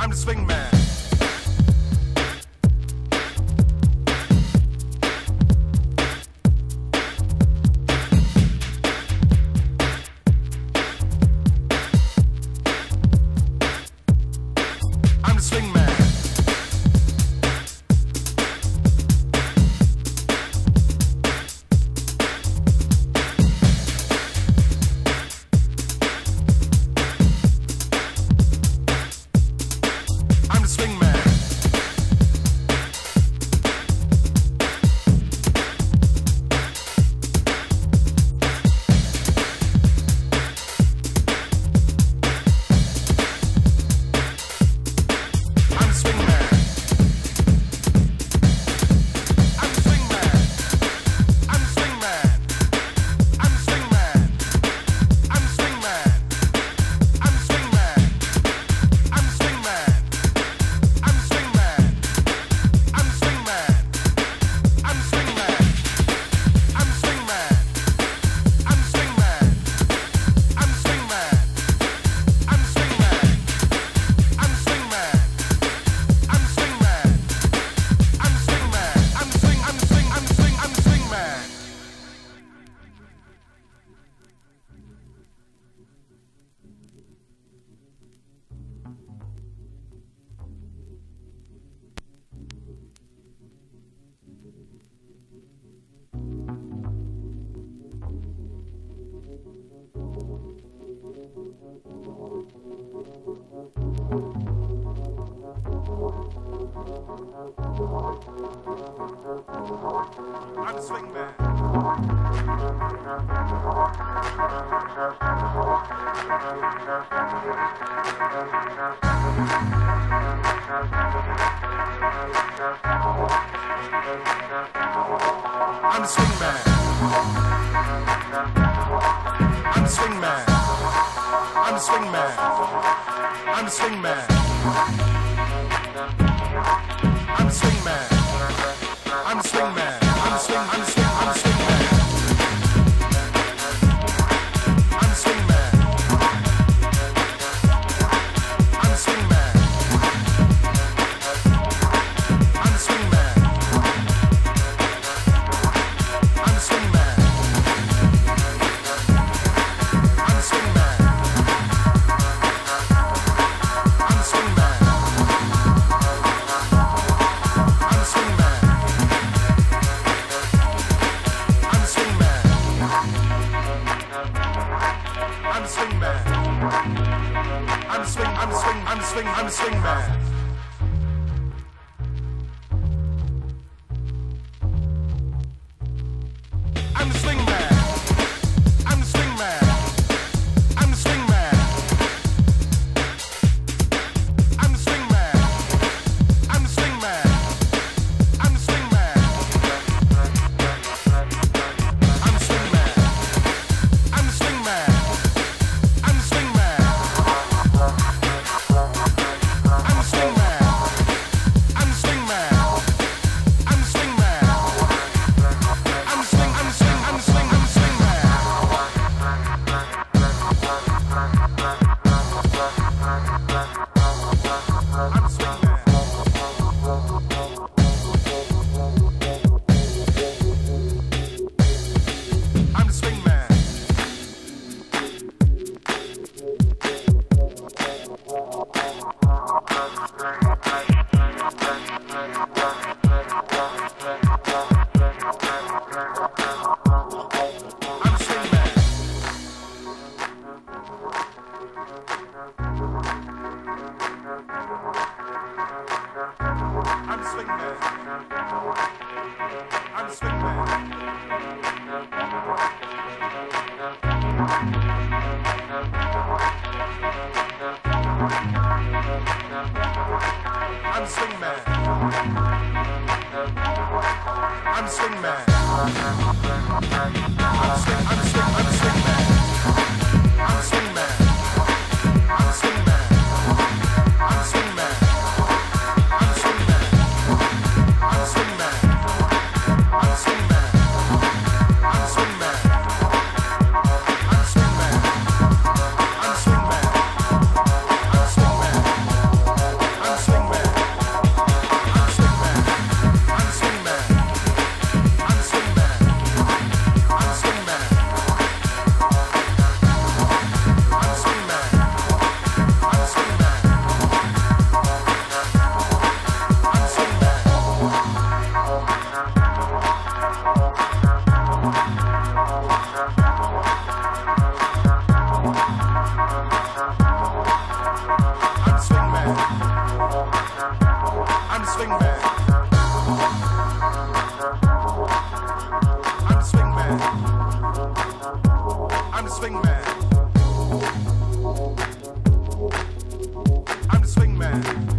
I'm the swing man. I'm swing man. I'm swing man. I'm swing man. I'm swing man. I'm swing man. I'm swing man. I'm swing man. I'm. I'm swing. I'm swing swing man. I'm swing. I'm swing. I'm swing. I'm swing man. I'm swing I'm swinging. I'm swing man. I'm swingman. I'm swingman. I'm swing, I'm swing, I'm swing. I'm the swing man. I'm the swing man. I'm the swing man. I'm the swing man.